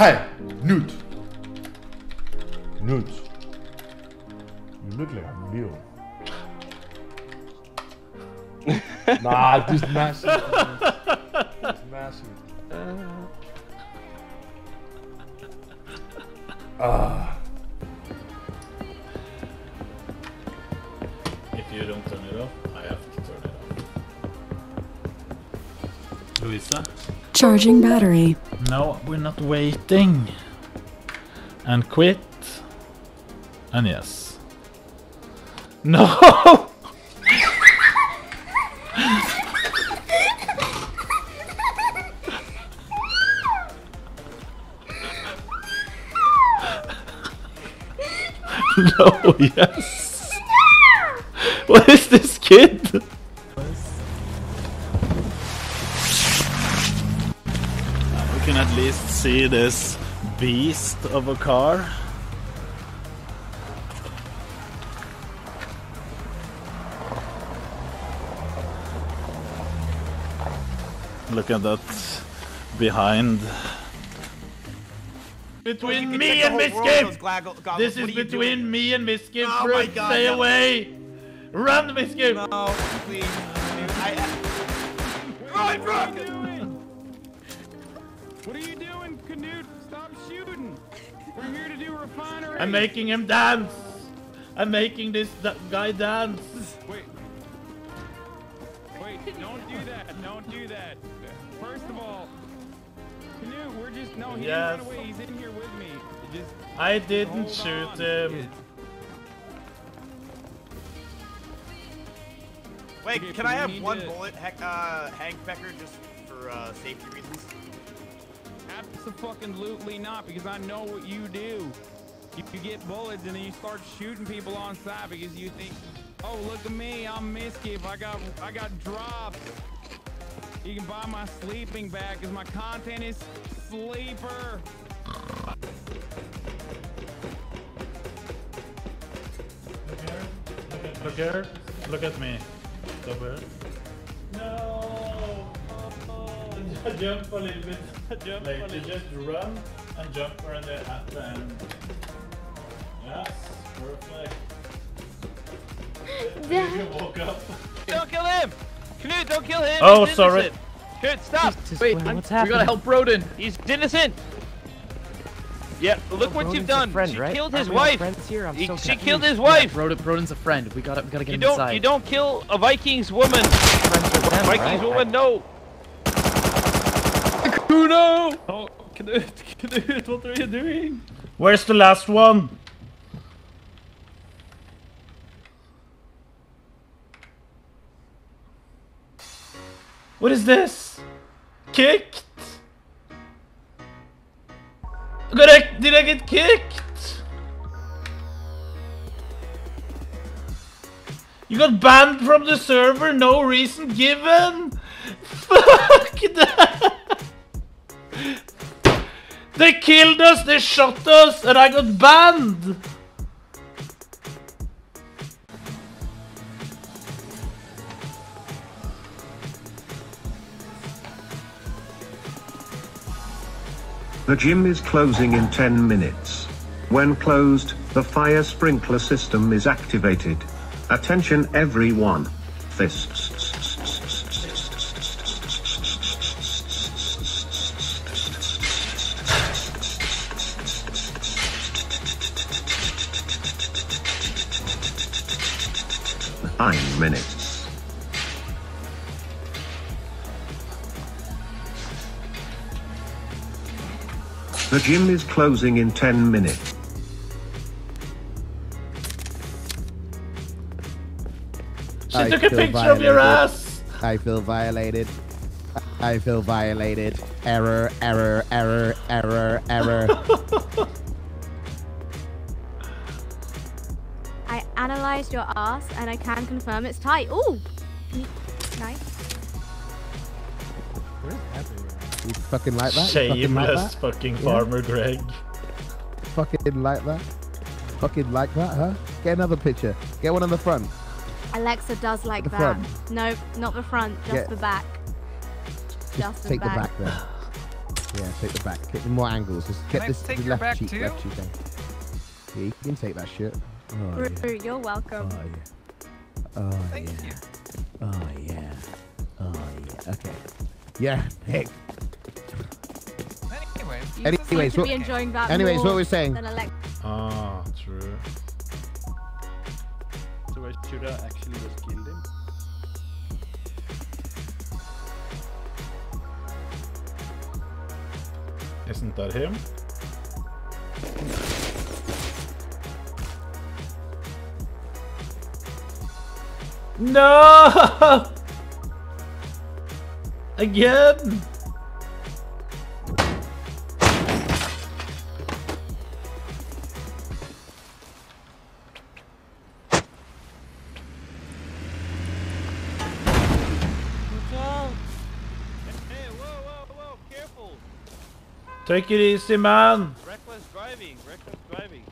Hey, Newt. Newt. You look like a mule. nah, this is massive. This is massive. Ah. If you don't turn it off, I have to turn it off. Louisa? Charging battery. No, we're not waiting. And quit. And yes. No! no, yes. What is this kid? See this beast of a car. Look at that behind. Between me and Mizkif! This is between me and Mizkif. Oh Fruit, God, stay no. away! Run, Mizkif! No, please. Dude, I, Run, run! Knut? Stop shooting. We're here to do refinery. I'm making him dance! I'm making this d- guy dance! Wait. Wait, don't do that. Don't do that. First of all, Knut, we're just no. He Yes. didn't run away. He's in here with me. Just I didn't shoot on. him. Wait, Okay, can I have one to- bullet, heck, uh, Hank Becker, just for uh, safety reasons? Absolutely not, because I know what you do. You, you get bullets and then you start shooting people on side because you think, oh look at me, I'm Mizkif. I got I got drops. You can buy my sleeping bag because my content is sleeper. Look here. Look at me. Stop Oh, jump a little bit. jump like, a little. just run and jump where the at the end. Yes, perfect. You can walk up. Don't kill him! Knut, don't kill him! Oh, He's sorry. innocent. Knut, stop! Wait, what's happening? We gotta help Broden. He's innocent! Yeah, oh, look what you've done. Friend, she right? killed his wife. Friends here? I'm He- so she killed his Yeah, wife. Broden, Broden's a friend. We gotta, we gotta get You him don't, inside. you don't kill a Vikings woman. Friends with them, Vikings right? woman, no. Kuno! Oh, Knut, Knut, what are you doing? Where's the last one? What is this? Kicked? Got I, did I get kicked? You got banned from the server, no reason given? Fuck that! They killed us, they shot us, and I got banned! The gym is closing in 10 minutes. When closed, the fire sprinkler system is activated. Attention everyone. Fists. Nine minutes. The gym is closing in 10 minutes. She I took a feel picture of your violated. ass! I feel violated. I feel violated. Error, error, error, error, error. analyzed your ass and I can confirm it's tight. Ooh! Nice. you fucking like that? You fucking like Shameless that? fucking Yeah? farmer Greg. Fucking like that? Fucking like that, huh? Get another picture. Get one on the front. Alexa does like The that. front. No, not the front, just Yeah. the back. Just Just the take back. the back there. Yeah, take the back. Get more angles. Just get I this take the left back cheek, too? left cheek down. Yeah, you can take that shit. Oh, yeah. Roo, you're welcome. Oh, yeah. Oh, Thank yeah. you. Oh, yeah. Oh, yeah. Okay. Yeah, Hey. Anyway. You Anyways, what- be enjoying that anyways, more what we're saying- Than elect- Ah, true. So I should have actually just killed him. Isn't that him? No! Again! Take it easy, man! Reckless driving, reckless driving.